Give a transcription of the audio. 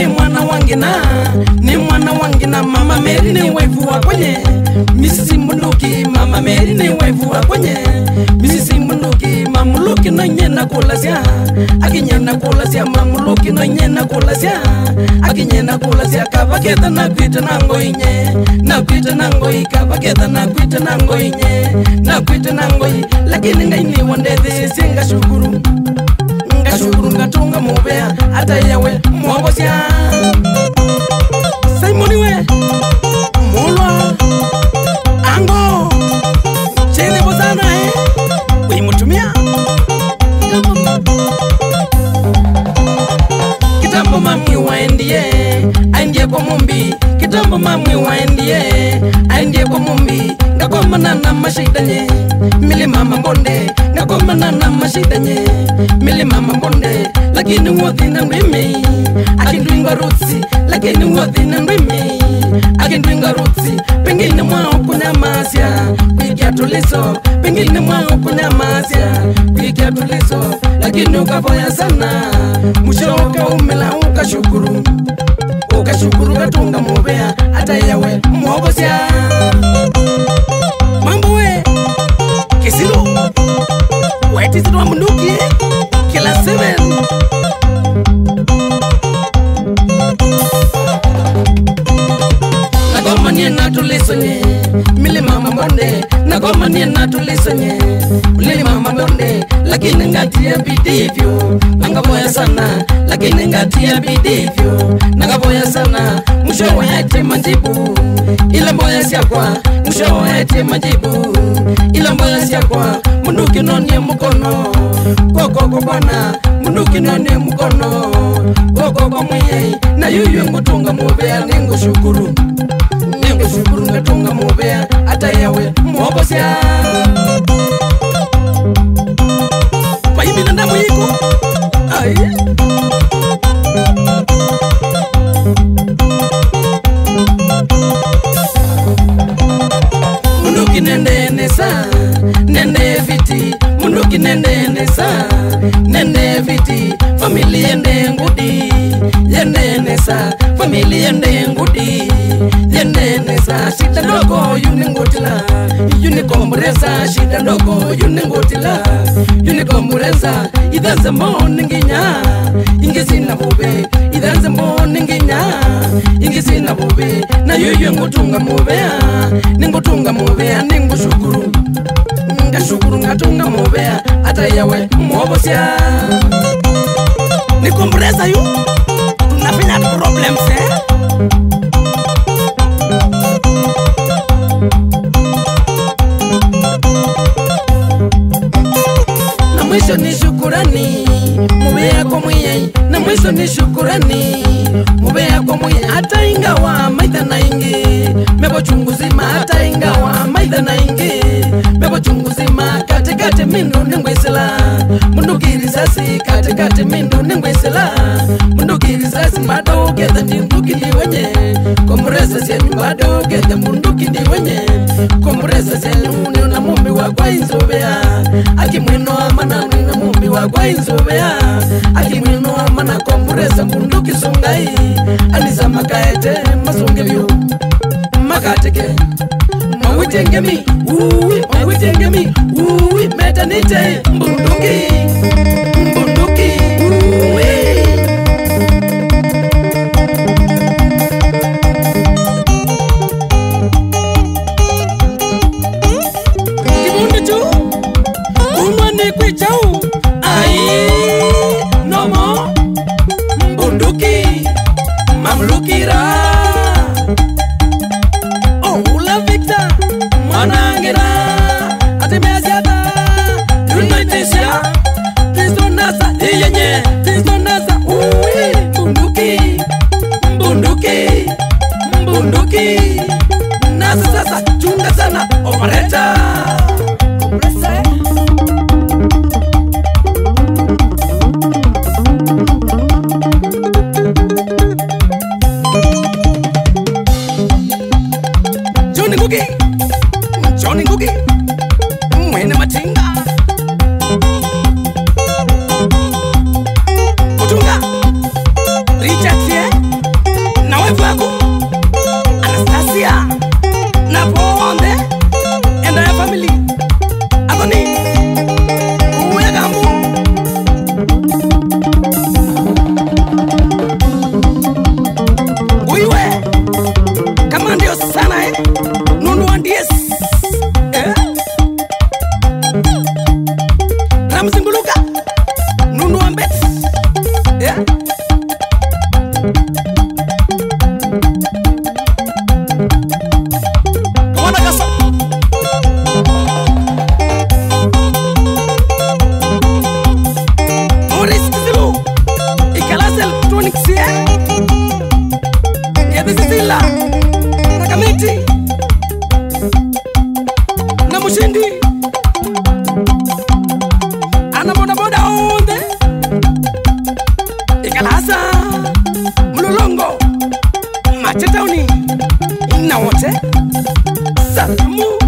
ni mwana wange na ni mwana wange na mama meri ni waifu wa kwenye misisi mbunduki mama meri ni waifu wa kwenye misisi mbunduki mamuluki na nye na kulasia akinye na kulasia mamuluki na nye na kulasia akinye na kulasia kabaketa na kuita na ngo inye na kuita na ngo i kabaketa na kuita na ngo inye na kuita na ngo i lakini ngaini wandethi singa shukuru ungatunga mubea ata yewe mwobosya simoniwe mulwa ango chinibosana wimutumia kitambo mamwi waendie aindie kwa mumbi kitambo mamwi waendie ngomana na mashidanye mili mama bonde ngomana na mashidanye mili mama bonde lakini wothi na ngwimi akindwinga rutsi lakini wothi na ngwimi akindwinga rutsi pengine mwao kunyamasya kwikia tuliso pengine mwao kunyamasya kwikia tuliso lakini ukavoya sana mwisho ukaumela ukashukuru ukashukuru katunga muvea hata yawe mwogosya na manena tulisonye mama mabonde lakini ngatia bidivyo nangaboya sana lakini ngatia bidivyo nangaboya sana mshowo yete majibu ila mboya siakwa mshowo yete majibu ila mboya siakwa mundukinonie mukono kokoko bwana mundukinonie mukono kokoko mwiyei na yuyu ngutunga mubea ningushukuru ningushukuru ngatunga mubea mata yewe mobosya vaimina ndamuiku ai munuki nendene sa nende viti munuki nendene sa nende viti famili yende ngudi yendene sa famili yende yunengutila yunikomurenza ithenzemo ninginya ingisina vuvi ithenzemo ninginya ingisina vuvi na yuyu ngutunga muvia ningutunga muvia ningushukuru ngashukuru ngatunga muvia ata yawe muovosya nikomureza yuu mwisho ni shukurani mubeya kwa mwiye na mwisho ni shukurani mubeya kwa mwiye hata ingawa maita na ingi mebo chungu zima hata wenye komurese senu bado gete mundukindi wenye komurese senu ne namumbi wa kwa inzobea akimwino amana nina mumbi wa kwa inzobea akimwino amana komurese munduki sungai aniza makaete masunge vyo makateke mawitengemi uwi mawitengemi uwi metanite mbunduki mbunduki Doe. Cookie, Johnny Cindy. Ana boda boda onde? Ikalasa. Mulolongo. Macetauni. Inna wote. Salamu.